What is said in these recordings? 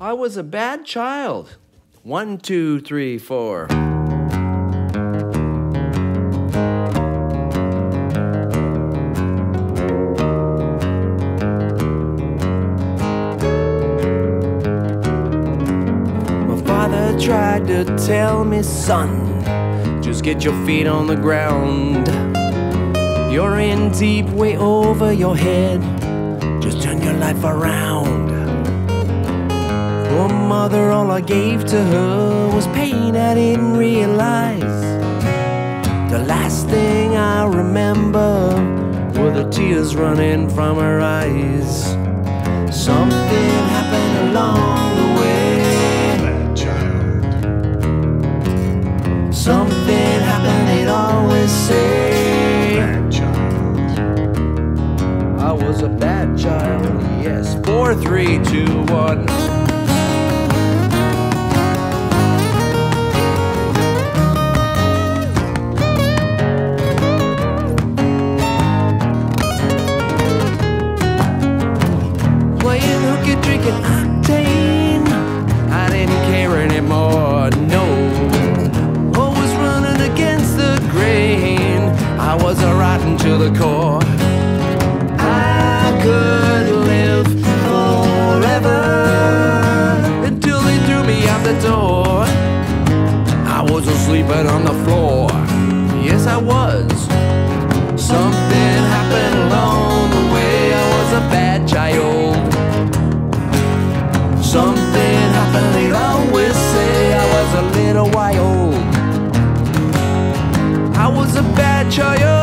I was a bad child. One, two, three, four. My father tried to tell me, son, just get your feet on the ground. You're in deep, way over your head. Just turn your life around. Mother, all I gave to her was pain I didn't realize. The last thing I remember were the tears running from her eyes. Something happened along the way. Bad child. Something happened, they'd always say. Bad child. I was a bad child, yes. Four, three, two, one. Was a rotten to the core. I could live forever until they threw me out the door. I was sleeping on the floor. Yes, I was. Something happened along the way. I was a bad child. Something happened, they'd always say I was a little wild. I was a bad child.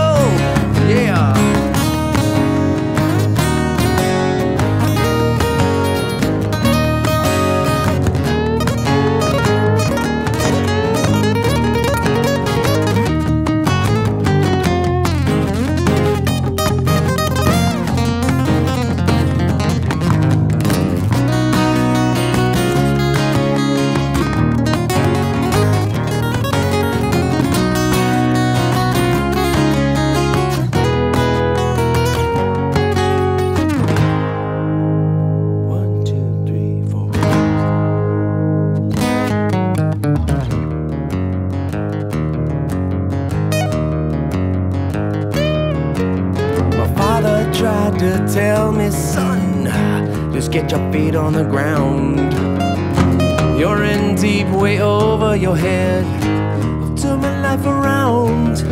To tell me, son, just get your feet on the ground. You're in deep, way over your head. I'll turn my life around.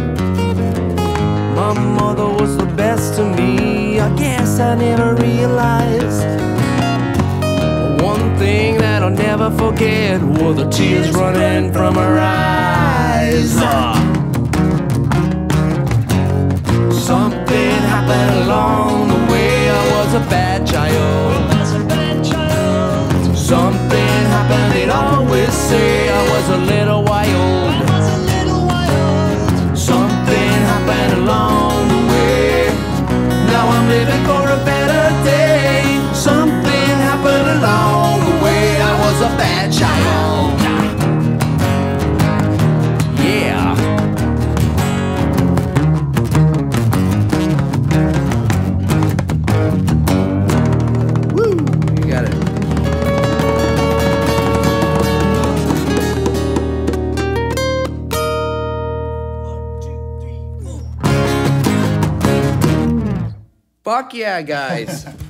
My mother was the best to me. I guess I never realized. One thing that I'll never forget were the tears running from her eyes. Fuck yeah, guys.